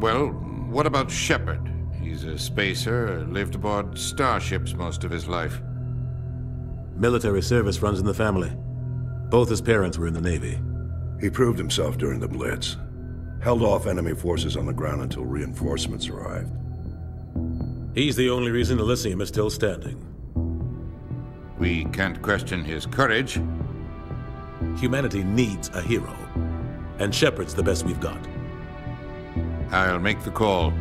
Well, what about Shepard? He's a spacer, lived aboard starships most of his life. Military service runs in the family. Both his parents were in the Navy. He proved himself during the Blitz. Held off enemy forces on the ground until reinforcements arrived. He's the only reason Elysium is still standing. We can't question his courage. Humanity needs a hero. And Shepard's the best we've got. I'll make the call.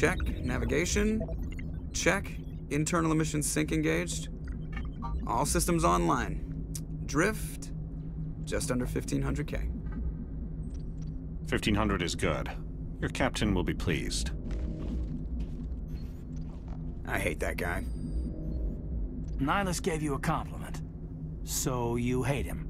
Check. Navigation, check. Internal emissions sync engaged. All systems online. Drift, just under 1500k. 1500 is good. Your captain will be pleased. I hate that guy. Nihlus gave you a compliment. So you hate him.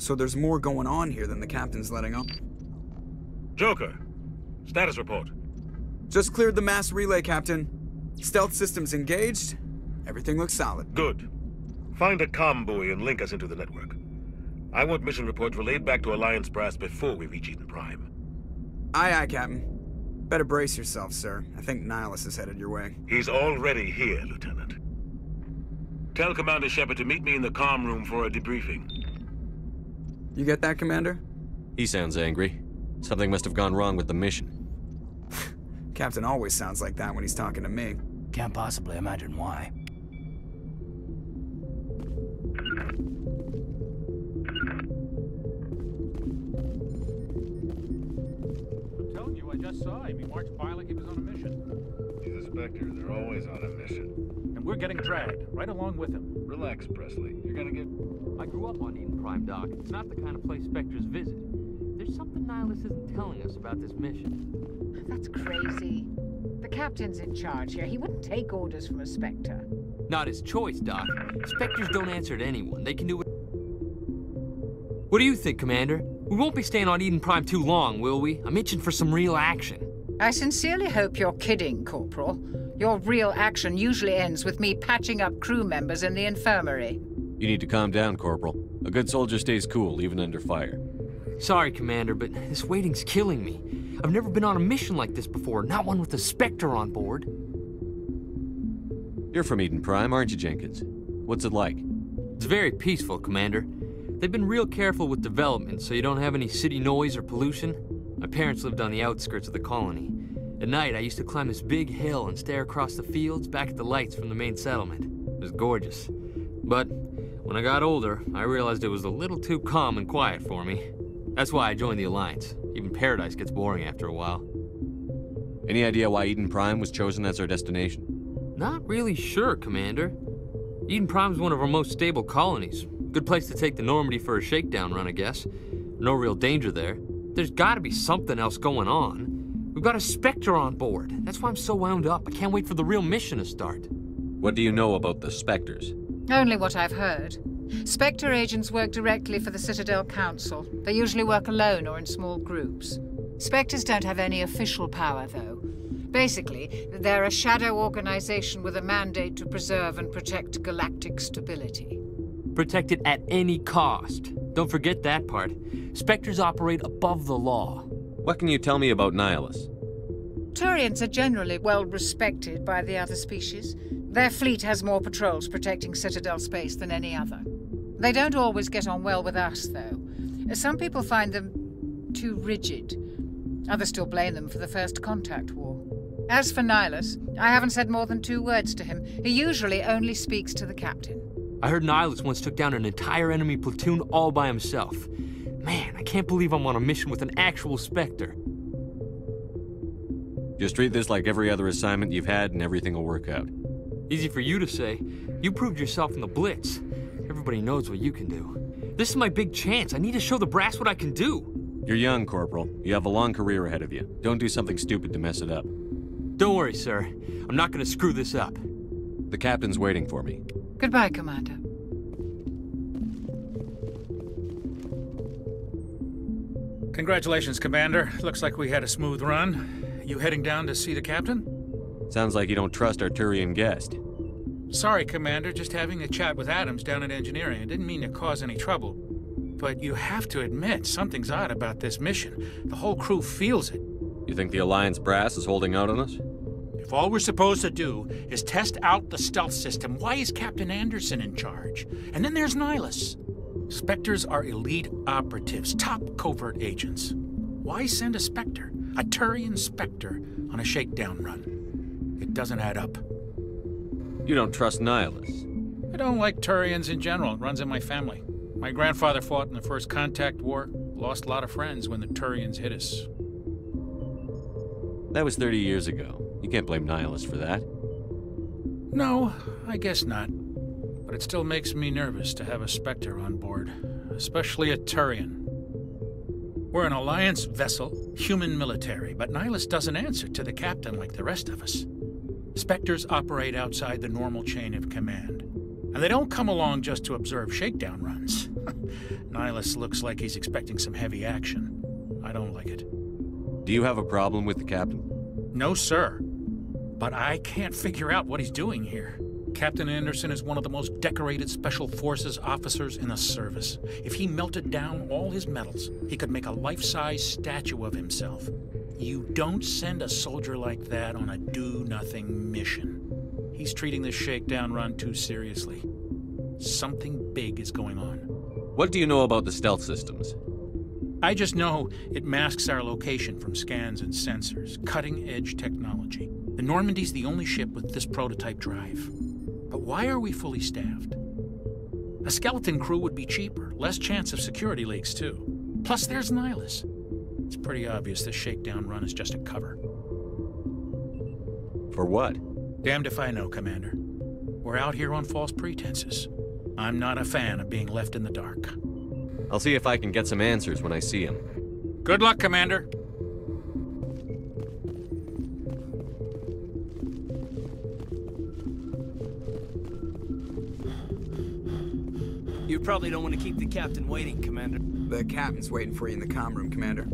So there's more going on here than the captain's letting on. Joker, status report. Just cleared the mass relay, Captain. Stealth systems engaged. Everything looks solid. Good. Find a comm buoy and link us into the network. I want mission reports relayed back to Alliance Brass before we reach Eden Prime. Aye, aye, Captain. Better brace yourself, sir. I think Nihlus is headed your way. He's already here, Lieutenant. Tell Commander Shepard to meet me in the comm room for a debriefing. You get that, Commander? He sounds angry. Something must have gone wrong with the mission. Captain always sounds like that when he's talking to me. Can't possibly imagine why. I'm telling you, I just saw him. He marched by like he was on a mission. He's a Spectre. They're always on a mission. And we're getting dragged, right along with him. Relax, Pressly. You're gonna get... I grew up on Eden Prime, Doc. It's not the kind of place Spectres visit. There's something Nihlus isn't telling us about this mission. That's crazy. The captain's in charge here. He wouldn't take orders from a Spectre. Not his choice, Doc. Spectres don't answer to anyone. They can do it. What do you think, Commander? We won't be staying on Eden Prime too long, will we? I'm itching for some real action. I sincerely hope you're kidding, Corporal. Your real action usually ends with me patching up crew members in the infirmary. You need to calm down, Corporal. A good soldier stays cool, even under fire. Sorry, Commander, but this waiting's killing me. I've never been on a mission like this before, not one with a Spectre on board. You're from Eden Prime, aren't you, Jenkins? What's it like? It's very peaceful, Commander. They've been real careful with development so you don't have any city noise or pollution. My parents lived on the outskirts of the colony. At night, I used to climb this big hill and stare across the fields back at the lights from the main settlement. It was gorgeous. But when I got older, I realized it was a little too calm and quiet for me. That's why I joined the Alliance. Even Paradise gets boring after a while. Any idea why Eden Prime was chosen as our destination? Not really sure, Commander. Eden Prime's one of our most stable colonies. Good place to take the Normandy for a shakedown run, I guess. No real danger there. There's gotta be something else going on. We've got a Spectre on board. That's why I'm so wound up. I can't wait for the real mission to start. What do you know about the Spectres? Only what I've heard. Spectre agents work directly for the Citadel Council. They usually work alone or in small groups. Spectres don't have any official power, though. Basically, they're a shadow organization with a mandate to preserve and protect galactic stability. Protect it at any cost. Don't forget that part. Spectres operate above the law. What can you tell me about Nihlus? Turians are generally well respected by the other species. Their fleet has more patrols protecting Citadel space than any other. They don't always get on well with us, though. Some people find them too rigid. Others still blame them for the First Contact War. As for Nihlus, I haven't said more than two words to him. He usually only speaks to the captain. I heard Nihlus once took down an entire enemy platoon all by himself. Man, I can't believe I'm on a mission with an actual Spectre. Just treat this like every other assignment you've had and everything will work out. Easy for you to say. You proved yourself in the Blitz. Everybody knows what you can do. This is my big chance. I need to show the brass what I can do. You're young, Corporal. You have a long career ahead of you. Don't do something stupid to mess it up. Don't worry, sir. I'm not gonna screw this up. The captain's waiting for me. Goodbye, Commander. Congratulations, Commander. Looks like we had a smooth run. You heading down to see the captain? Sounds like you don't trust our Turian guest. Sorry, Commander. Just having a chat with Adams down at engineering. I didn't mean to cause any trouble. But you have to admit, something's odd about this mission. The whole crew feels it. You think the Alliance brass is holding out on us? If all we're supposed to do is test out the stealth system, why is Captain Anderson in charge? And then there's Nihlus. Spectres are elite operatives, top covert agents. Why send a Spectre, a Turian Spectre, on a shakedown run? It doesn't add up. You don't trust Nihlus? I don't like Turians in general. It runs in my family. My grandfather fought in the First Contact War, lost a lot of friends when the Turians hit us. That was 30 years ago. You can't blame Nihlus for that. No, I guess not. But it still makes me nervous to have a Spectre on board, especially a Turian. We're an Alliance vessel, human military, but Nihlus doesn't answer to the captain like the rest of us. Spectres operate outside the normal chain of command. And they don't come along just to observe shakedown runs. Nihlus looks like he's expecting some heavy action. I don't like it. Do you have a problem with the captain? No, sir. But I can't figure out what he's doing here. Captain Anderson is one of the most decorated Special Forces officers in the service. If he melted down all his medals, he could make a life-size statue of himself. You don't send a soldier like that on a do-nothing mission. He's treating this shakedown run too seriously. Something big is going on. What do you know about the stealth systems? I just know it masks our location from scans and sensors. Cutting edge technology. The Normandy's the only ship with this prototype drive. But why are we fully staffed? A skeleton crew would be cheaper, less chance of security leaks, too. Plus, there's Nihlus. It's pretty obvious this shakedown run is just a cover. For what? Damned if I know, Commander. We're out here on false pretenses. I'm not a fan of being left in the dark. I'll see if I can get some answers when I see him. Good luck, Commander. You probably don't want to keep the captain waiting, Commander. The captain's waiting for you in the comm room, Commander.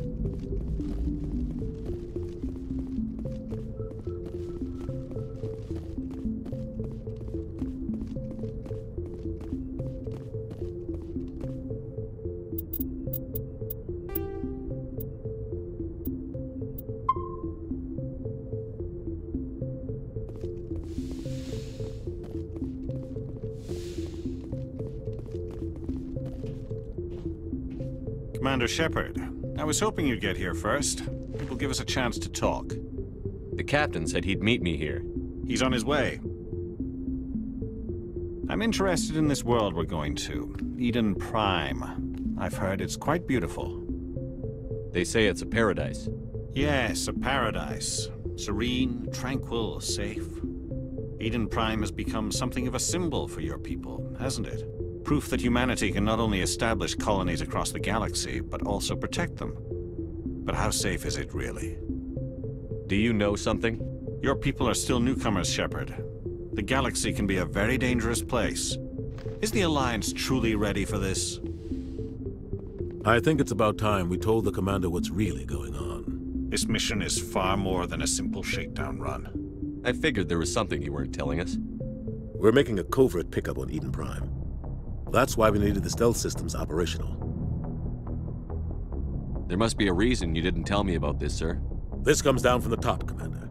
Commander Shepard, I was hoping you'd get here first. It will give us a chance to talk. The captain said he'd meet me here. He's on his way. I'm interested in this world we're going to, Eden Prime. I've heard it's quite beautiful. They say it's a paradise. Yes, a paradise. Serene, tranquil, safe. Eden Prime has become something of a symbol for your people, hasn't it? Proof that humanity can not only establish colonies across the galaxy, but also protect them. But how safe is it, really? Do you know something? Your people are still newcomers, Shepard. The galaxy can be a very dangerous place. Is the Alliance truly ready for this? I think it's about time we told the Commander what's really going on. This mission is far more than a simple shakedown run. I figured there was something you weren't telling us. We're making a covert pickup on Eden Prime. That's why we needed the stealth systems operational. There must be a reason you didn't tell me about this, sir. This comes down from the top, Commander.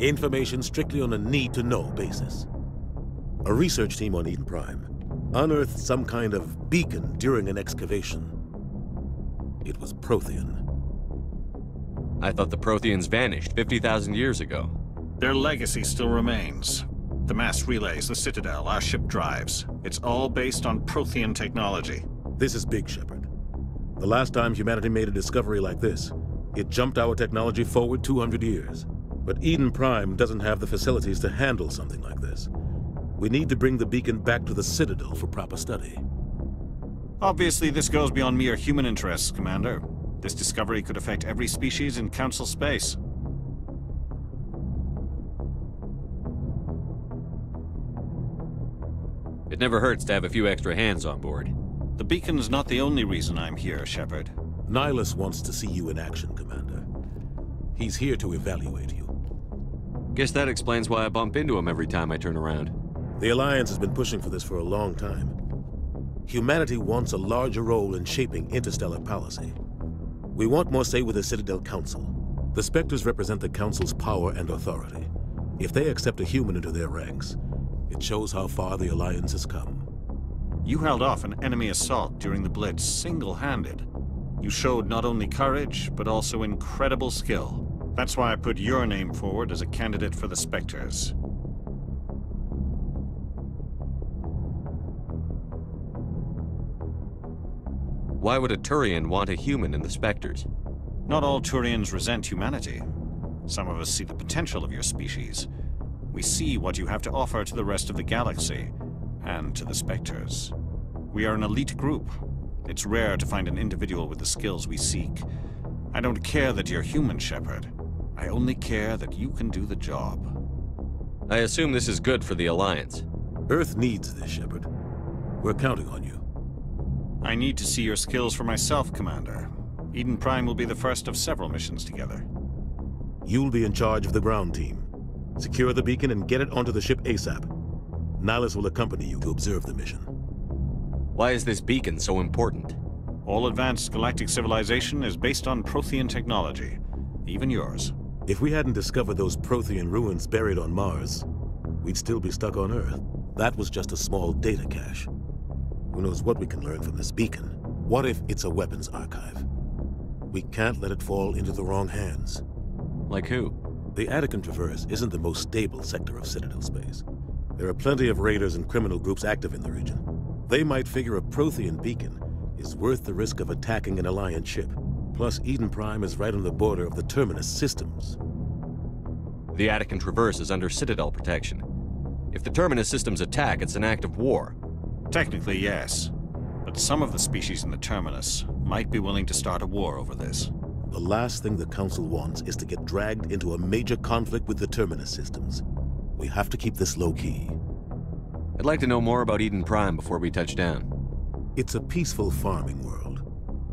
Information strictly on a need-to-know basis. A research team on Eden Prime unearthed some kind of beacon during an excavation. It was Prothean. I thought the Protheans vanished 50,000 years ago. Their legacy still remains. The mass relays, the Citadel, our ship drives. It's all based on Prothean technology. This is big, Shepard. The last time humanity made a discovery like this, it jumped our technology forward 200 years. But Eden Prime doesn't have the facilities to handle something like this. We need to bring the beacon back to the Citadel for proper study. Obviously, this goes beyond mere human interests, Commander. This discovery could affect every species in Council space. It never hurts to have a few extra hands on board. The beacon's not the only reason I'm here, Shepard. Nihlus wants to see you in action, Commander. He's here to evaluate you. Guess that explains why I bump into him every time I turn around. The Alliance has been pushing for this for a long time. Humanity wants a larger role in shaping interstellar policy. We want more say with the Citadel Council. The Spectres represent the Council's power and authority. If they accept a human into their ranks, it shows how far the Alliance has come. You held off an enemy assault during the Blitz single-handed. You showed not only courage, but also incredible skill. That's why I put your name forward as a candidate for the Spectres. Why would a Turian want a human in the Spectres? Not all Turians resent humanity. Some of us see the potential of your species. We see what you have to offer to the rest of the galaxy, and to the Spectres. We are an elite group. It's rare to find an individual with the skills we seek. I don't care that you're human, Shepard. I only care that you can do the job. I assume this is good for the Alliance. Earth needs this, Shepard. We're counting on you. I need to see your skills for myself, Commander. Eden Prime will be the first of several missions together. You'll be in charge of the ground team. Secure the beacon and get it onto the ship ASAP. Nihlus will accompany you to observe the mission. Why is this beacon so important? All advanced galactic civilization is based on Prothean technology. Even yours. If we hadn't discovered those Prothean ruins buried on Mars, we'd still be stuck on Earth. That was just a small data cache. Who knows what we can learn from this beacon? What if it's a weapons archive? We can't let it fall into the wrong hands. Like who? The Attican Traverse isn't the most stable sector of Citadel space. There are plenty of raiders and criminal groups active in the region. They might figure a Prothean beacon is worth the risk of attacking an Alliance ship. Plus, Eden Prime is right on the border of the Terminus systems. The Attican Traverse is under Citadel protection. If the Terminus systems attack, it's an act of war. Technically, yes. But some of the species in the Terminus might be willing to start a war over this. The last thing the Council wants is to get dragged into a major conflict with the Terminus systems. We have to keep this low-key. I'd like to know more about Eden Prime before we touch down. It's a peaceful farming world,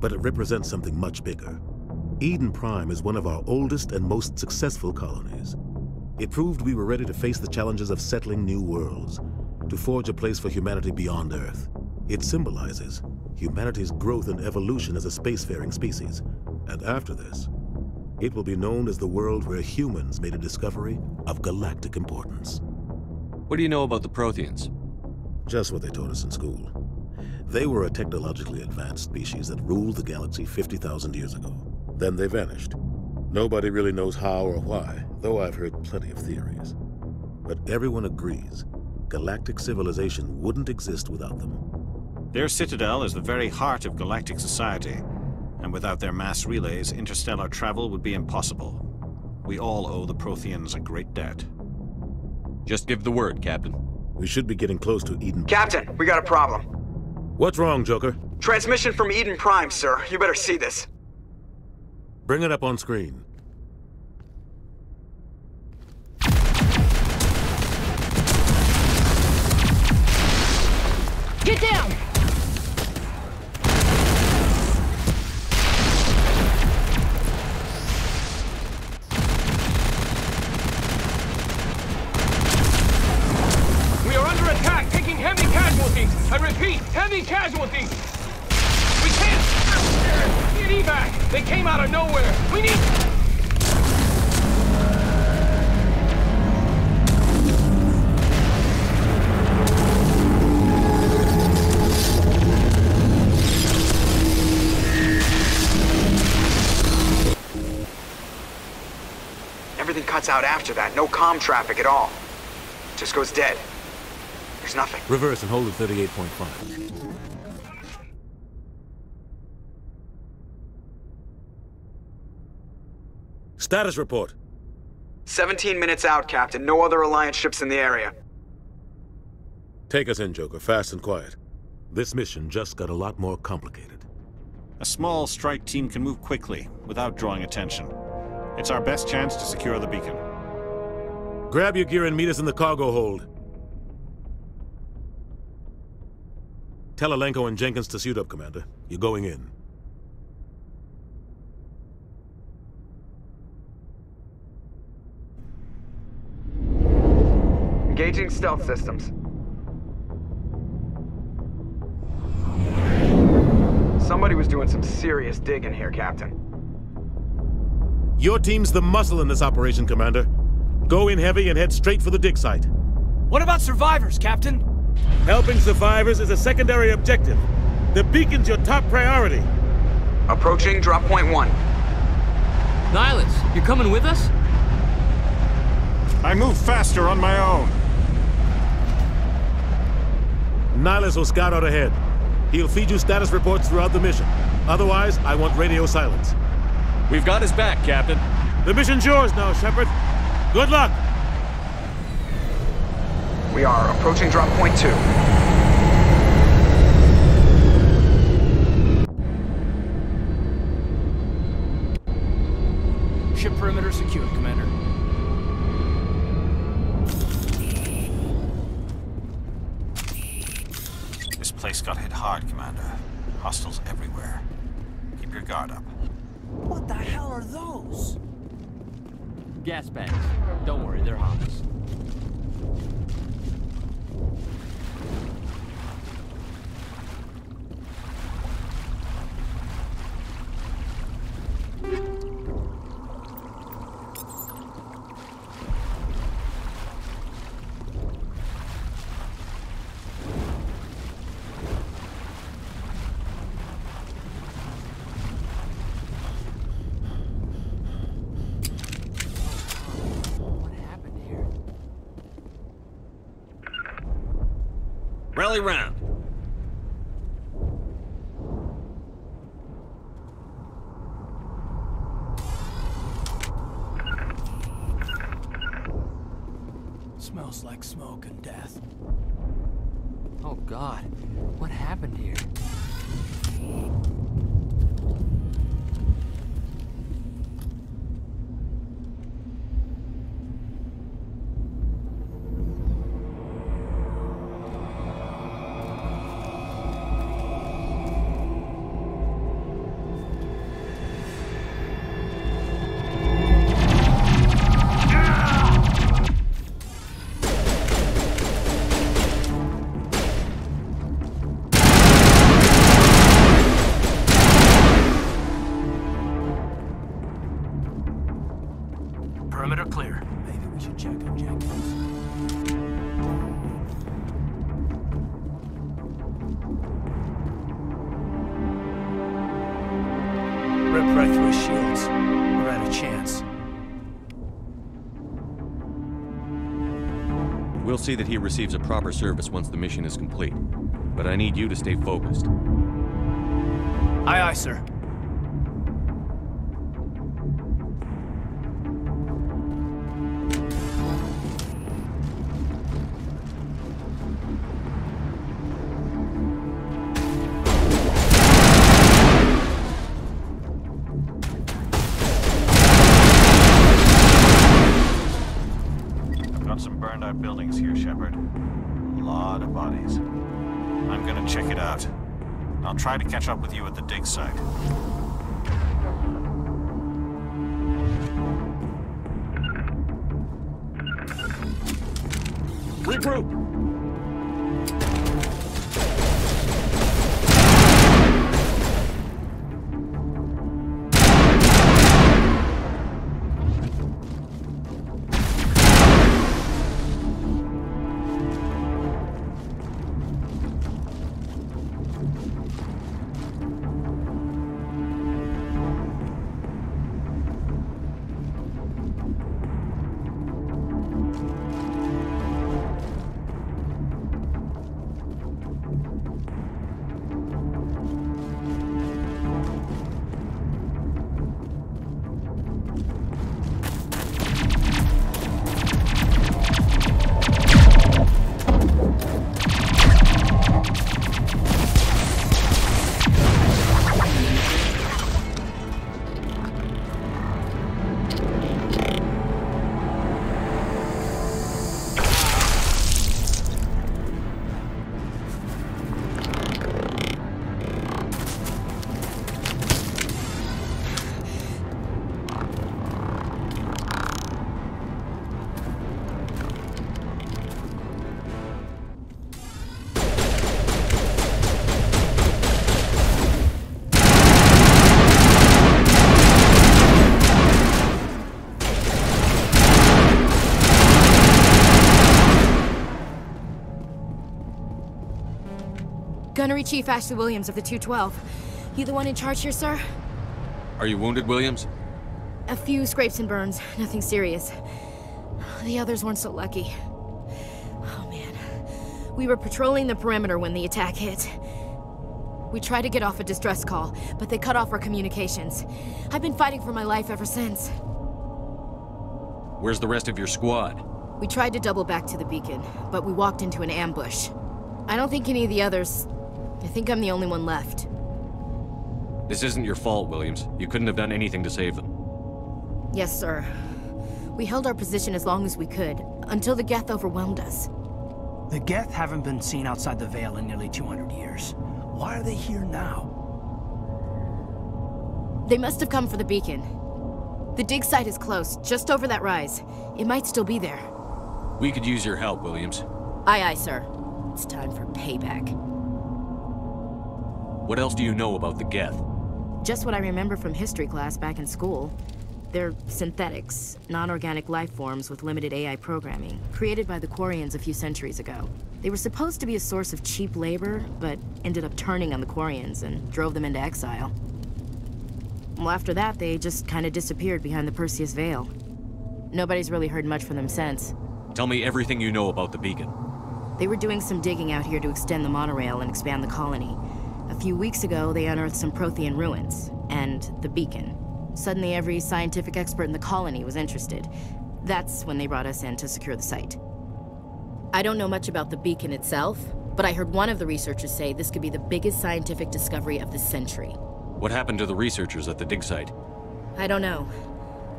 but it represents something much bigger. Eden Prime is one of our oldest and most successful colonies. It proved we were ready to face the challenges of settling new worlds, to forge a place for humanity beyond Earth. It symbolizes humanity's growth and evolution as a spacefaring species. And after this, it will be known as the world where humans made a discovery of galactic importance. What do you know about the Protheans? Just what they taught us in school. They were a technologically advanced species that ruled the galaxy 50,000 years ago. Then they vanished. Nobody really knows how or why, though I've heard plenty of theories. But everyone agrees galactic civilization wouldn't exist without them. Their citadel is the very heart of galactic society, and without their mass relays, interstellar travel would be impossible. We all owe the Protheans a great debt. Just give the word, Captain. We should be getting close to Eden. Captain, we got a problem. What's wrong, Joker? Transmission from Eden Prime, sir. You better see this. Bring it up on screen. Get down! Casualties. We can't get evac. They came out of nowhere. We need. Everything cuts out after that. No comm traffic at all. Just goes dead. There's nothing. Reverse and hold at 38.5. Status report. 17 minutes out, Captain. No other Alliance ships in the area. Take us in, Joker, fast and quiet. This mission just got a lot more complicated. A small strike team can move quickly, without drawing attention. It's our best chance to secure the beacon. Grab your gear and meet us in the cargo hold. Tell Alenko and Jenkins to suit up, Commander. You're going in. Engaging stealth systems. Somebody was doing some serious digging here, Captain. Your team's the muscle in this operation, Commander. Go in heavy and head straight for the dig site. What about survivors, Captain? Helping survivors is a secondary objective. The beacon's your top priority. Approaching drop point one. Nihlus, you coming with us? I move faster on my own. Nihlus will scout out ahead. He'll feed you status reports throughout the mission. Otherwise, I want radio silence. We've got his back, Captain. The mission's yours now, Shepard. Good luck. We are approaching drop point two. Ship perimeter secure, place got hit hard, Commander. Hostiles everywhere. Keep your guard up. What the hell are those? Gas bags. Don't worry, they're harmless. Right through his shields. Never had a chance. We'll see that he receives a proper service once the mission is complete. But I need you to stay focused. Aye, aye, sir. Try to catch up with you at the dig site. Chief Ashley Williams of the 212. You the one in charge here, sir? Are you wounded, Williams? A few scrapes and burns, nothing serious. The others weren't so lucky. Oh man. We were patrolling the perimeter when the attack hit. We tried to get off a distress call, but they cut off our communications. I've been fighting for my life ever since. Where's the rest of your squad? We tried to double back to the beacon, but we walked into an ambush. I don't think any of the others... I think I'm the only one left. This isn't your fault, Williams. You couldn't have done anything to save them. Yes, sir. We held our position as long as we could, until the Geth overwhelmed us. The Geth haven't been seen outside the Veil in nearly 200 years. Why are they here now? They must have come for the beacon. The dig site is close, just over that rise. It might still be there. We could use your help, Williams. Aye, aye, sir. It's time for payback. What else do you know about the Geth? Just what I remember from history class back in school. They're synthetics, non-organic life forms with limited AI programming, created by the Quarians a few centuries ago. They were supposed to be a source of cheap labor, but ended up turning on the Quarians and drove them into exile. Well, after that, they just kind of disappeared behind the Perseus Veil. Nobody's really heard much from them since. Tell me everything you know about the beacon. They were doing some digging out here to extend the monorail and expand the colony. A few weeks ago, they unearthed some Prothean ruins, and the beacon. Suddenly, every scientific expert in the colony was interested. That's when they brought us in to secure the site. I don't know much about the beacon itself, but I heard one of the researchers say this could be the biggest scientific discovery of the century. What happened to the researchers at the dig site? I don't know.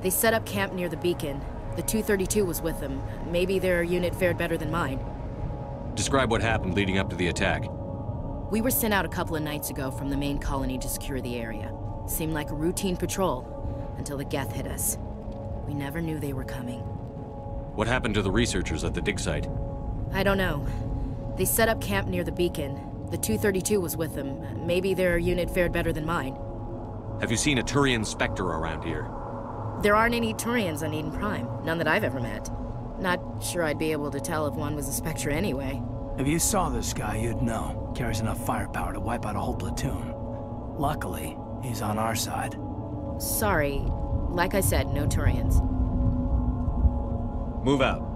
They set up camp near the beacon. The 232 was with them. Maybe their unit fared better than mine. Describe what happened leading up to the attack. We were sent out a couple of nights ago from the main colony to secure the area. Seemed like a routine patrol, until the Geth hit us. We never knew they were coming. What happened to the researchers at the dig site? I don't know. They set up camp near the beacon. The 232 was with them. Maybe their unit fared better than mine. Have you seen a Turian Spectre around here? There aren't any Turians on Eden Prime. None that I've ever met. Not sure I'd be able to tell if one was a Spectre anyway. If you saw this guy, you'd know. Carries enough firepower to wipe out a whole platoon. Luckily, he's on our side. Sorry. Like I said, no Turians. Move out.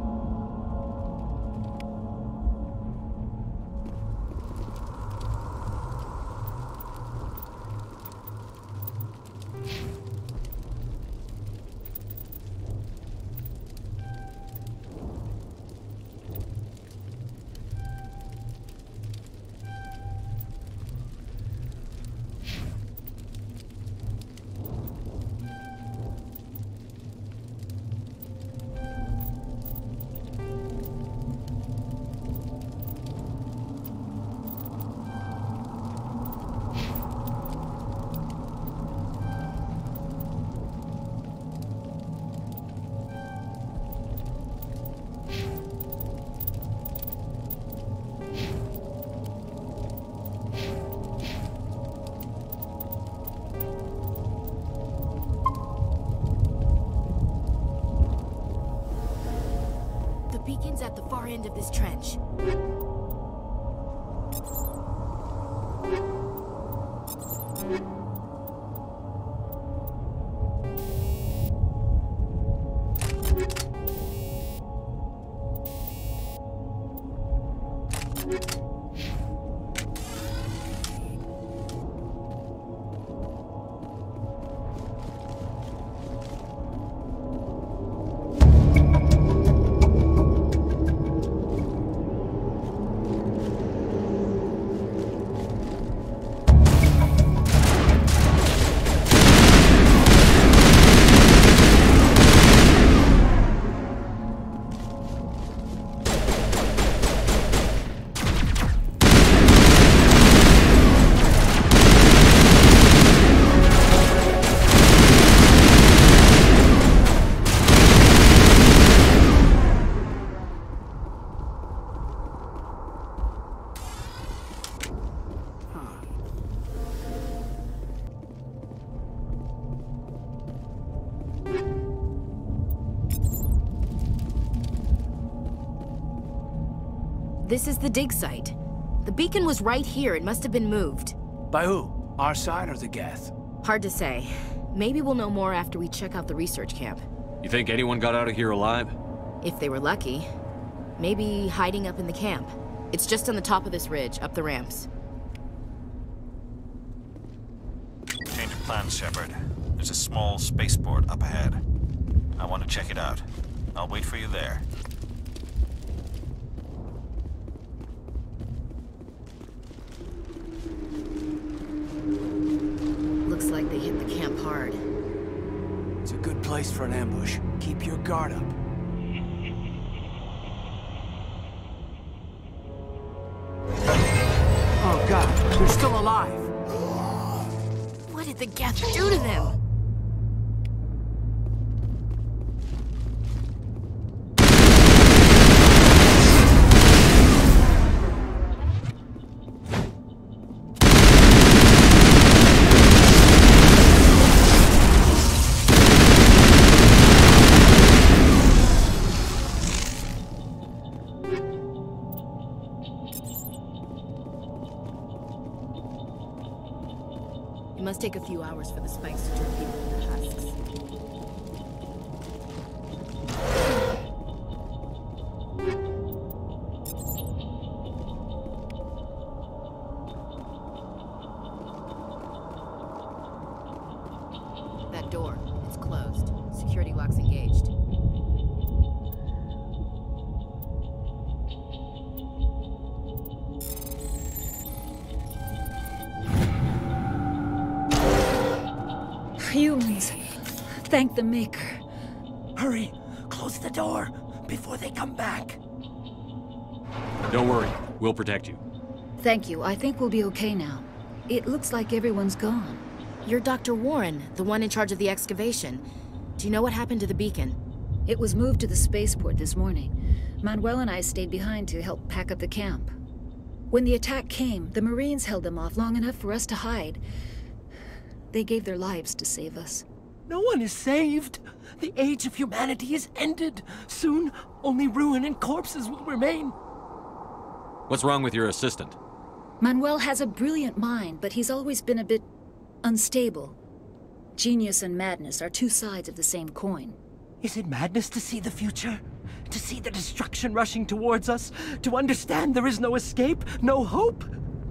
End of this trench. This is the dig site. The beacon was right here. It must have been moved. By who? Our side or the Geth? Hard to say. Maybe we'll know more after we check out the research camp. You think anyone got out of here alive? If they were lucky. Maybe hiding up in the camp. It's just on the top of this ridge, up the ramps. Change of plans, Shepard. There's a small spaceport up ahead. I want to check it out. I'll wait for you there. Looks like they hit the camp hard. It's a good place for an ambush. Keep your guard up. Door, it's closed. Security lock's engaged. Humans. Thank the Maker. Hurry! Close the door before they come back. Don't worry, we'll protect you. Thank you. I think we'll be okay now. It looks like everyone's gone. You're Dr. Warren, the one in charge of the excavation. Do you know what happened to the beacon? It was moved to the spaceport this morning. Manuel and I stayed behind to help pack up the camp. When the attack came, the Marines held them off long enough for us to hide. They gave their lives to save us. No one is saved. The age of humanity is ended. Soon, only ruin and corpses will remain. What's wrong with your assistant? Manuel has a brilliant mind, but he's always been a bit unstable. Genius and madness are two sides of the same coin. Is it madness to see the future? To see the destruction rushing towards us? To understand there is no escape? No hope?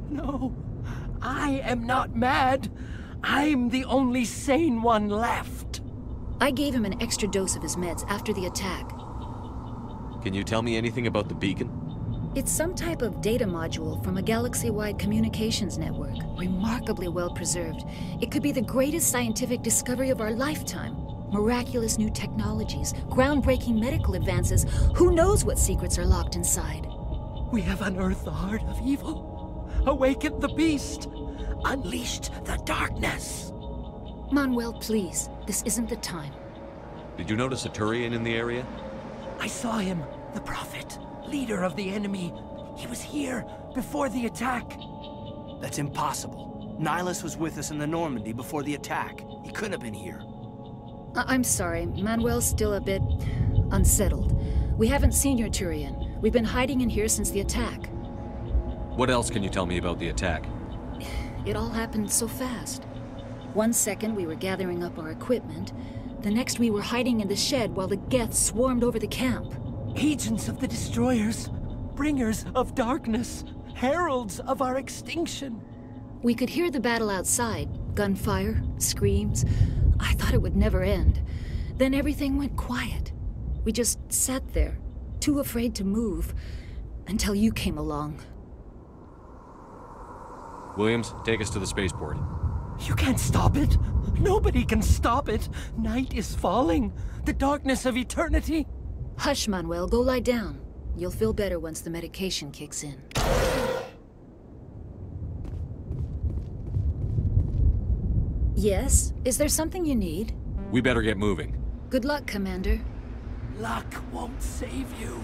No. I am not mad. I'm the only sane one left. I gave him an extra dose of his meds after the attack. Can you tell me anything about the beacon? It's some type of data module from a galaxy-wide communications network, remarkably well preserved. It could be the greatest scientific discovery of our lifetime. Miraculous new technologies, groundbreaking medical advances. Who knows what secrets are locked inside? We have unearthed the heart of evil, awakened the beast, unleashed the darkness. Manuel, please. This isn't the time. Did you notice a Turian in the area? I saw him, the Prophet, leader of the enemy. He was here before the attack. That's impossible. Nihlus was with us in the Normandy before the attack. He couldn't have been here. I I'm sorry. Manuel's still a bit unsettled. We haven't seen your Turian. We've been hiding in here since the attack. What else can you tell me about the attack? It all happened so fast. One second we were gathering up our equipment, the next we were hiding in the shed while the Geth swarmed over the camp. Agents of the Destroyers, bringers of darkness, heralds of our extinction. We could hear the battle outside gunfire, screams. I thought it would never end. Then everything went quiet. We just sat there, too afraid to move, until you came along. Williams, take us to the spaceport. You can't stop it. Nobody can stop it. Night is falling. The darkness of eternity. Hush, Manuel. Go lie down. You'll feel better once the medication kicks in. Yes? Is there something you need? We better get moving. Good luck, Commander. Luck won't save you.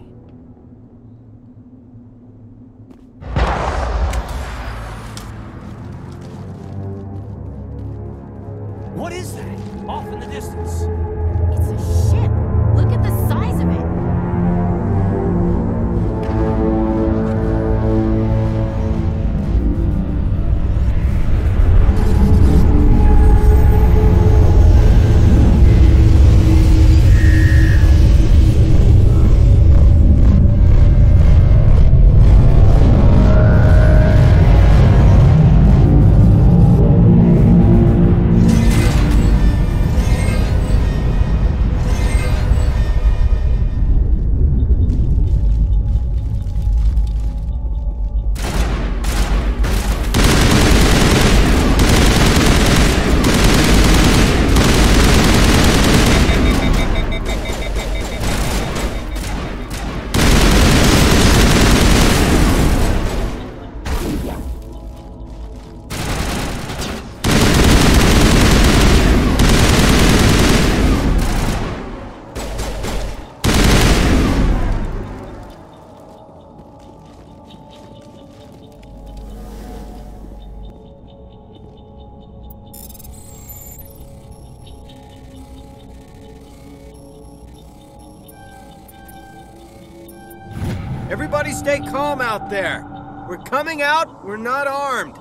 Everybody stay calm out there. We're coming out, we're not armed.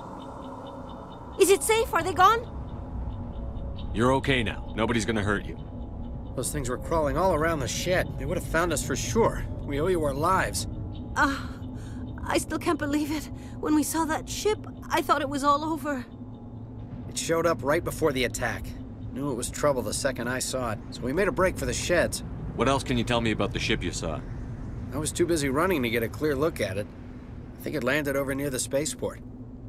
Is it safe? Are they gone? You're okay now. Nobody's gonna hurt you. Those things were crawling all around the shed. They would have found us for sure. We owe you our lives. Ah, I still can't believe it. When we saw that ship, I thought it was all over. It showed up right before the attack. Knew it was trouble the second I saw it, so we made a break for the sheds. What else can you tell me about the ship you saw? I was too busy running to get a clear look at it. I think it landed over near the spaceport.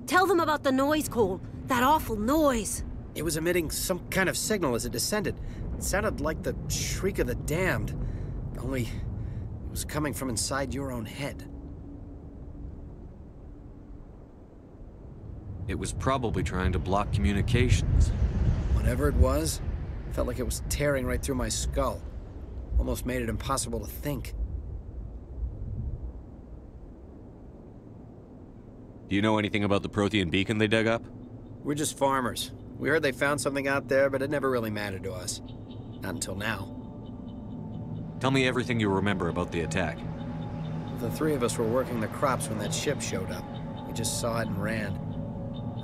Tell them about the noise, Cole. That awful noise. It was emitting some kind of signal as it descended. It sounded like the shriek of the damned. Only, it was coming from inside your own head. It was probably trying to block communications. Whatever it was, it felt like it was tearing right through my skull. Almost made it impossible to think. Do you know anything about the Prothean beacon they dug up? We're just farmers. We heard they found something out there, but it never really mattered to us. Not until now. Tell me everything you remember about the attack. The three of us were working the crops when that ship showed up. We just saw it and ran.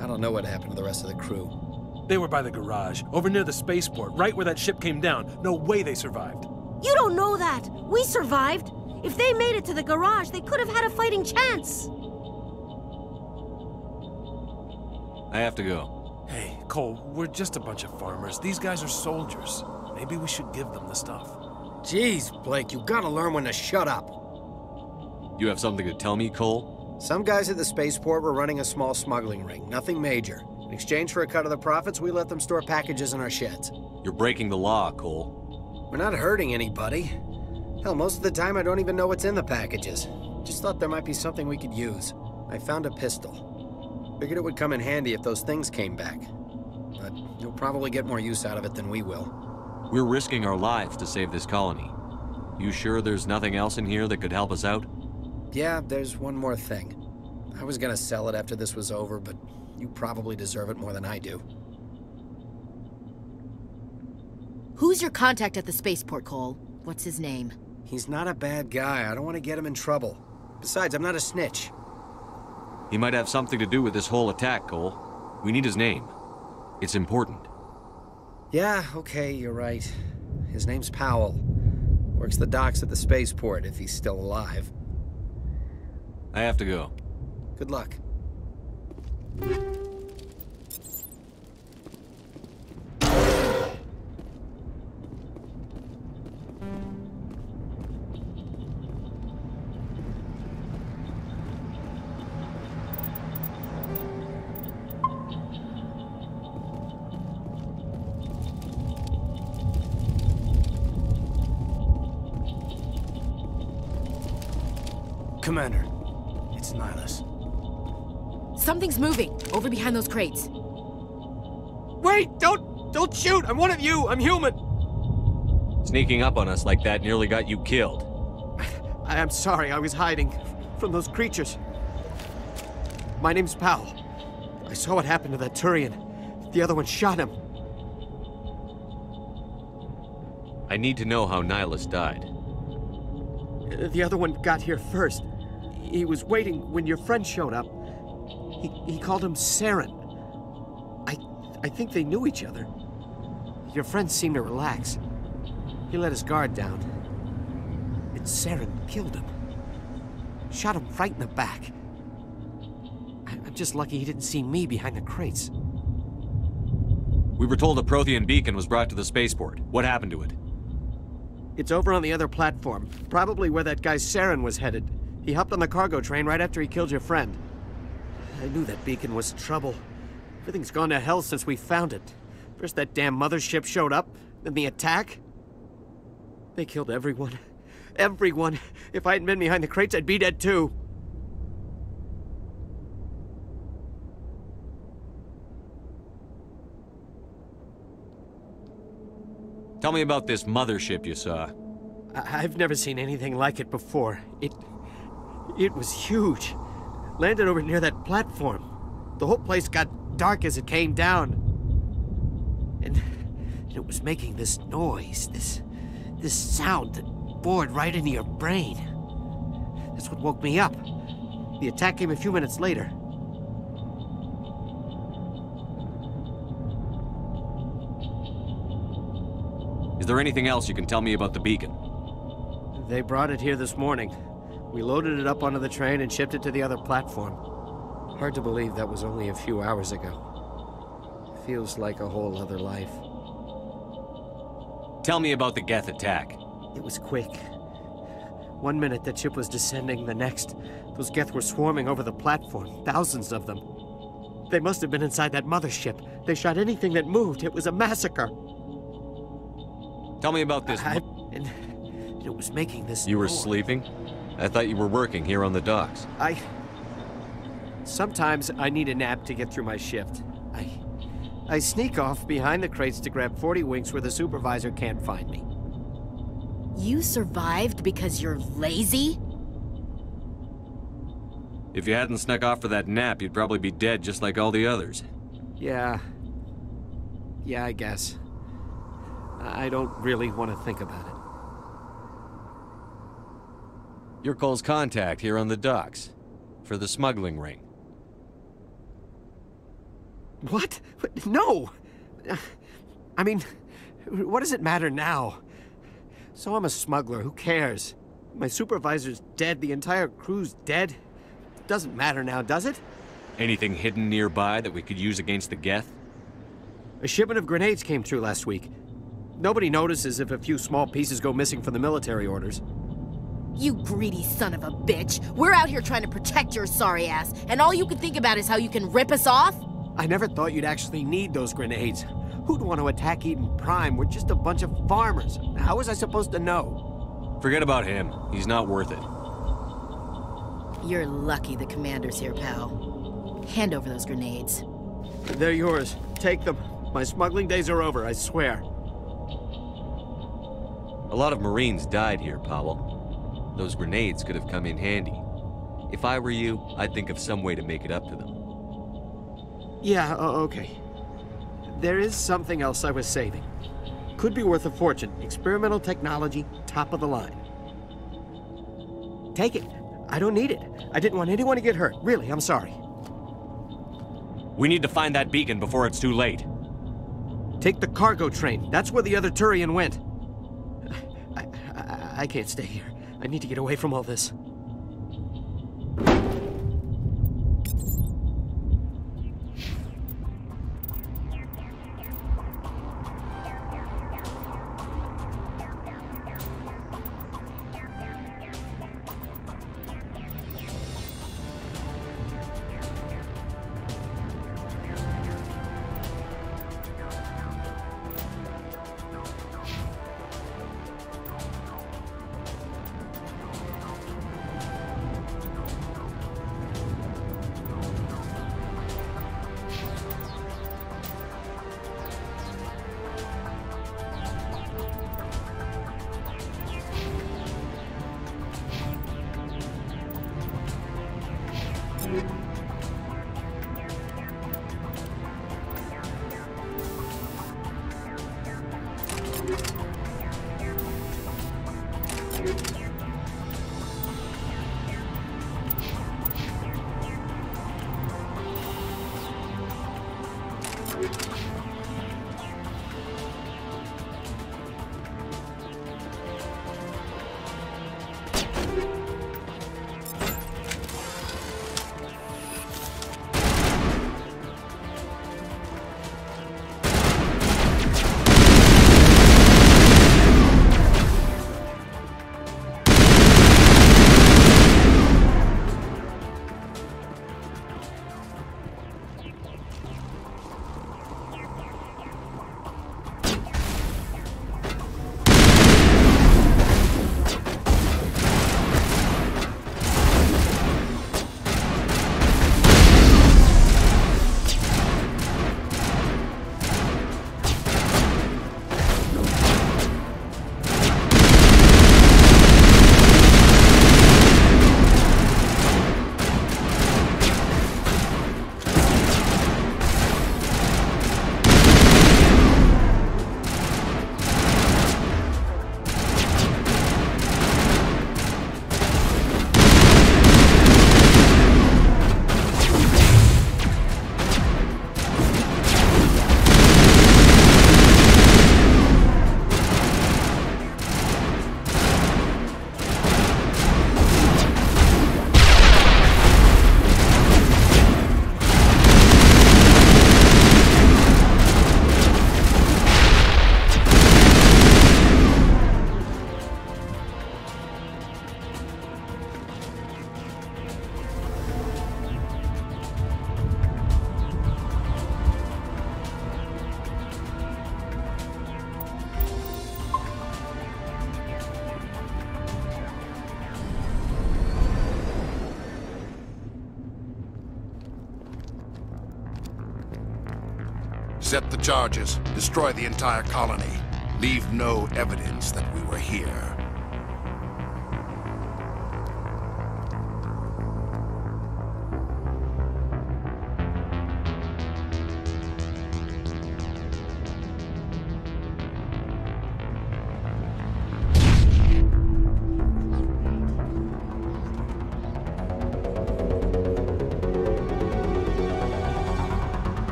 I don't know what happened to the rest of the crew. They were by the garage, over near the spaceport, right where that ship came down. No way they survived. You don't know that. We survived. If they made it to the garage, they could have had a fighting chance. I have to go. Hey, Cole, we're just a bunch of farmers. These guys are soldiers. Maybe we should give them the stuff. Jeez, Blake, you gotta learn when to shut up. You have something to tell me, Cole? Some guys at the spaceport were running a small smuggling ring, nothing major. In exchange for a cut of the profits, we let them store packages in our sheds. You're breaking the law, Cole. We're not hurting anybody. Hell, most of the time I don't even know what's in the packages. Just thought there might be something we could use. I found a pistol. Figured it would come in handy if those things came back. But you'll probably get more use out of it than we will. We're risking our lives to save this colony. You sure there's nothing else in here that could help us out? Yeah, there's one more thing. I was gonna sell it after this was over, but you probably deserve it more than I do. Who's your contact at the spaceport, Cole? What's his name? He's not a bad guy. I don't want to get him in trouble. Besides, I'm not a snitch. He might have something to do with this whole attack, Cole. We need his name. It's important. Yeah, okay, you're right. His name's Powell. Works the docks at the spaceport, if he's still alive. I have to go. Good luck. Something's moving, over behind those crates. Wait! Don't... don't shoot! I'm one of you! I'm human! Sneaking up on us like that nearly got you killed. I am sorry, I was hiding from those creatures. My name's Powell. I saw what happened to that Turian. The other one shot him. I need to know how Nihlus died. The other one got here first. He was waiting when your friend showed up. He, he called him Saren. I, I think they knew each other. Your friend seemed to relax. He let his guard down. And Saren killed him. Shot him right in the back. I- I'm just lucky he didn't see me behind the crates. We were told a Prothean beacon was brought to the spaceport. What happened to it? It's over on the other platform, probably where that guy Saren was headed. He hopped on the cargo train right after he killed your friend. I knew that beacon was trouble. Everything's gone to hell since we found it. First that damn mothership showed up, then the attack. They killed everyone. Everyone. If I hadn't been behind the crates, I'd be dead too. Tell me about this mothership you saw. I- I've never seen anything like it before. It. It was huge. Landed over near that platform. The whole place got dark as it came down. And it was making this noise, this. this sound that bored right into your brain. That's what woke me up. The attack came a few minutes later. Is there anything else you can tell me about the beacon? They brought it here this morning. We loaded it up onto the train and shipped it to the other platform. Hard to believe that was only a few hours ago. Feels like a whole other life. Tell me about the Geth attack. It was quick. One minute the ship was descending, the next, those Geth were swarming over the platform, thousands of them. They must have been inside that mothership. They shot anything that moved. It was a massacre. Tell me about this. I, and it was making this. You were sleeping? I thought you were working here on the docks. I. Sometimes I need a nap to get through my shift. I. I sneak off behind the crates to grab 40 winks where the supervisor can't find me. You survived because you're lazy? If you hadn't snuck off for that nap, you'd probably be dead just like all the others. Yeah. Yeah, I guess. I don't really want to think about it. You're Cole's contact here on the docks. For the smuggling ring. What? No! I mean, what does it matter now? So I'm a smuggler, who cares? My supervisor's dead, the entire crew's dead. Doesn't matter now, does it? Anything hidden nearby that we could use against the Geth? A shipment of grenades came through last week. Nobody notices if a few small pieces go missing from the military orders. You greedy son of a bitch. We're out here trying to protect your sorry ass, and all you can think about is how you can rip us off? I never thought you'd actually need those grenades. Who'd want to attack Eden Prime? We're just a bunch of farmers. How was I supposed to know? Forget about him. He's not worth it. You're lucky the commander's here, pal. Hand over those grenades. They're yours. Take them. My smuggling days are over, I swear. A lot of Marines died here, Powell. Those grenades could have come in handy. If I were you, I'd think of some way to make it up to them. Yeah, okay. There is something else I was saving. Could be worth a fortune. Experimental technology, top of the line. Take it. I don't need it. I didn't want anyone to get hurt. Really, I'm sorry. We need to find that beacon before it's too late. Take the cargo train. That's where the other Turian went. I, I, I can't stay here. I need to get away from all this. Set the charges. Destroy the entire colony. Leave no evidence that we were here.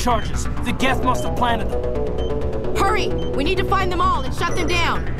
Charges. The Geth must have planted them. Hurry! We need to find them all and shut them down.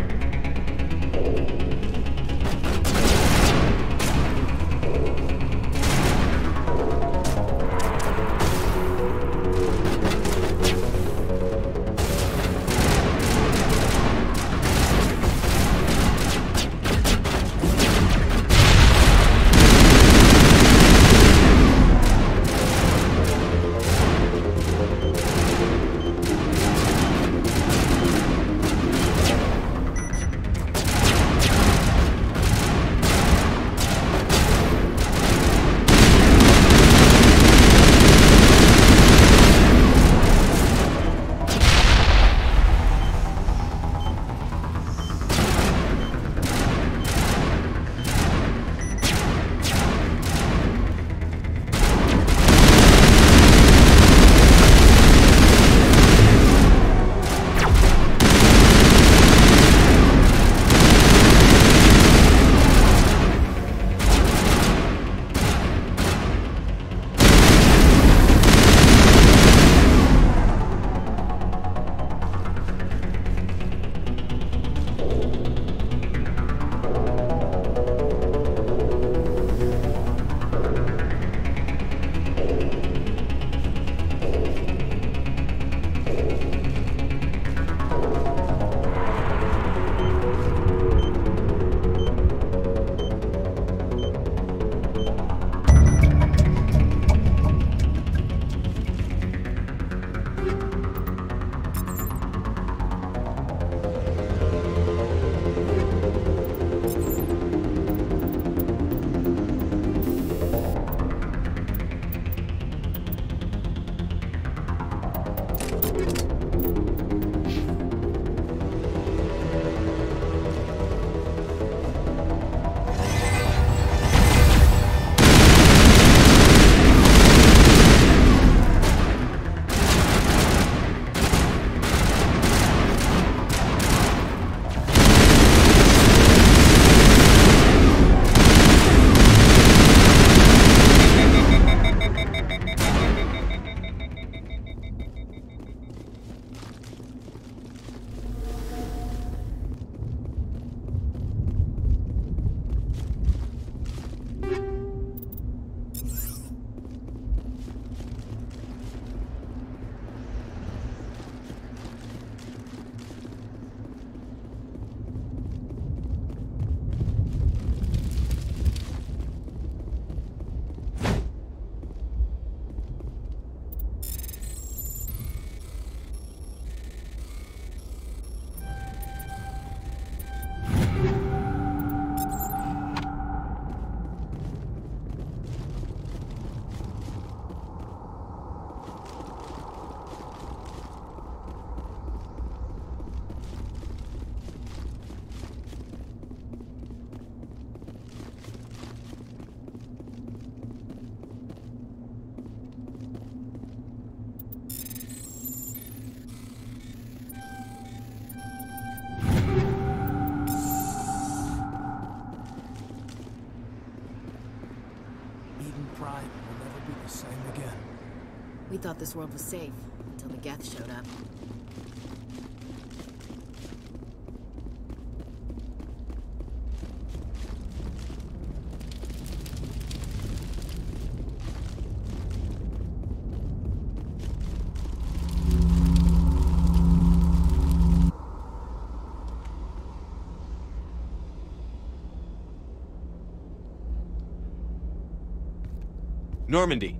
This world was safe until the Geth showed up. Normandy,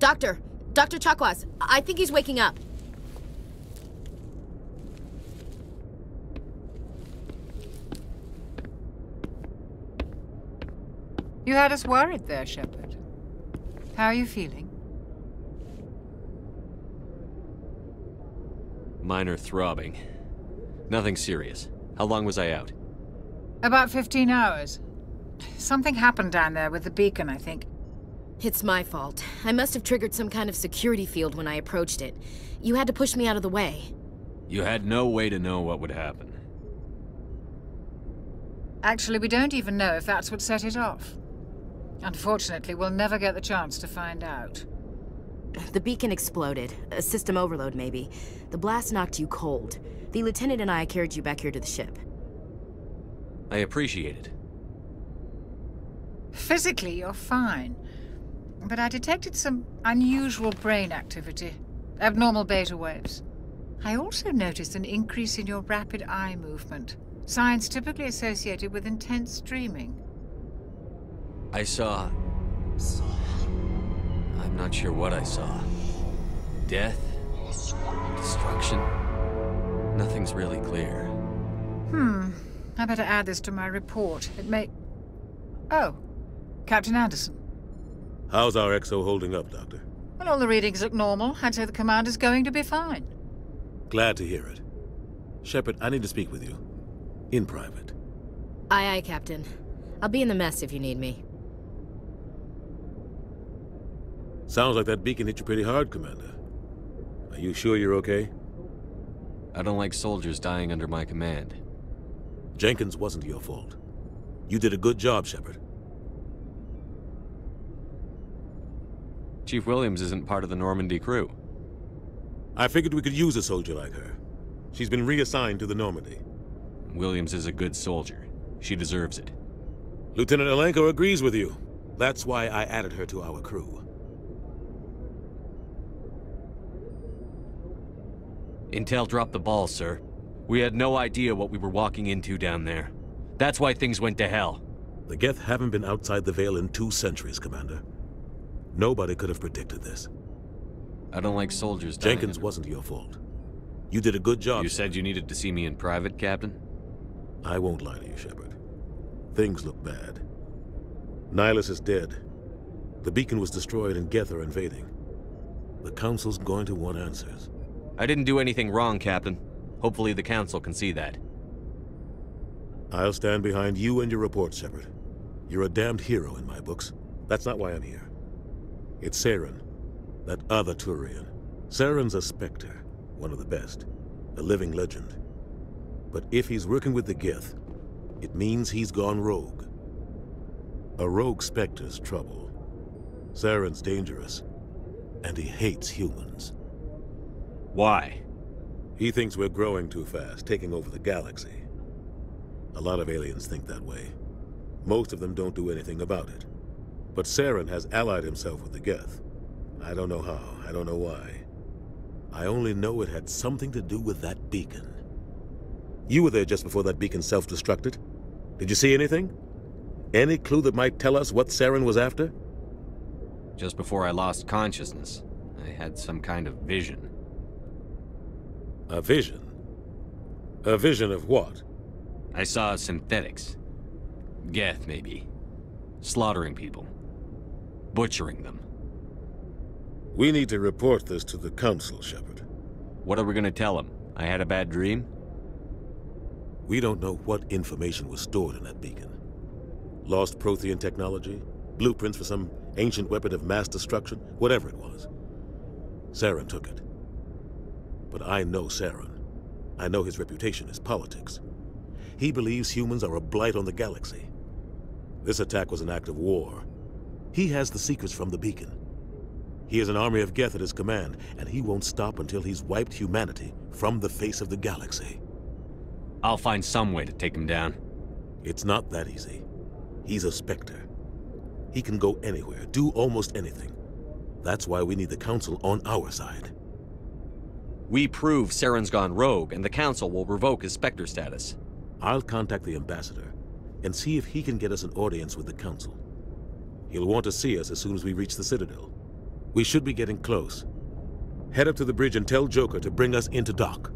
Doctor! Dr. Chakwas, I think he's waking up. You had us worried there, Shepard. How are you feeling? Minor throbbing. Nothing serious. How long was I out? About 15 hours. Something happened down there with the beacon, I think. It's my fault. I must have triggered some kind of security field when I approached it. You had to push me out of the way. You had no way to know what would happen. Actually, we don't even know if that's what set it off. Unfortunately, we'll never get the chance to find out. The beacon exploded. A system overload, maybe. The blast knocked you cold. The lieutenant and I carried you back here to the ship. I appreciate it. Physically, you're fine. But I detected some unusual brain activity, abnormal beta waves. I also noticed an increase in your rapid eye movement, signs typically associated with intense dreaming. I saw... I'm not sure what I saw. Death? Destruction? Nothing's really clear. Hmm. I better add this to my report. It may. Oh, Captain Anderson. How's our XO holding up, Doctor? Well, all the readings look normal. I'd say the commander's going to be fine. Glad to hear it. Shepard, I need to speak with you. In private. Aye, aye, Captain. I'll be in the mess if you need me. Sounds like that beacon hit you pretty hard, Commander. Are you sure you're okay? I don't like soldiers dying under my command. Jenkins wasn't your fault. You did a good job, Shepard. Chief Williams isn't part of the Normandy crew. I figured we could use a soldier like her. She's been reassigned to the Normandy. Williams is a good soldier. She deserves it. Lieutenant Alenko agrees with you. That's why I added her to our crew. Intel dropped the ball, sir. We had no idea what we were walking into down there. That's why things went to hell. The Geth haven't been outside the Veil in two centuries, Commander. Nobody could have predicted this. I don't like soldiers dying Jenkins wasn't your fault. You did a good job. You said you needed to see me in private, Captain? I won't lie to you, Shepard. Things look bad. Nihlus is dead. The beacon was destroyed and Geth are invading. The Council's going to want answers. I didn't do anything wrong, Captain. Hopefully the Council can see that. I'll stand behind you and your report, Shepard. You're a damned hero in my books. That's not why I'm here. It's Saren, that other Turian. Saren's a Spectre, one of the best, a living legend. But if he's working with the Geth, it means he's gone rogue. A rogue Spectre's trouble. Saren's dangerous, and he hates humans. Why? He thinks we're growing too fast, taking over the galaxy. A lot of aliens think that way. Most of them don't do anything about it. But Saren has allied himself with the Geth. I don't know how, I don't know why. I only know it had something to do with that beacon. You were there just before that beacon self-destructed. Did you see anything? Any clue that might tell us what Saren was after? Just before I lost consciousness, I had some kind of vision. A vision? A vision of what? I saw synthetics. Geth, maybe. Slaughtering people. Butchering them. We need to report this to the Council, Shepard. What are we gonna tell them? I had a bad dream? We don't know what information was stored in that beacon. Lost Prothean technology? Blueprints for some ancient weapon of mass destruction? Whatever it was. Saren took it. But I know Saren. I know his reputation is politics. He believes humans are a blight on the galaxy. This attack was an act of war. He has the secrets from the beacon. He has an army of Geth at his command, and he won't stop until he's wiped humanity from the face of the galaxy. I'll find some way to take him down. It's not that easy. He's a Spectre. He can go anywhere, do almost anything. That's why we need the Council on our side. We prove Saren's gone rogue, and the Council will revoke his Spectre status. I'll contact the Ambassador and see if he can get us an audience with the Council. He'll want to see us as soon as we reach the Citadel. We should be getting close. Head up to the bridge and tell Joker to bring us into dock.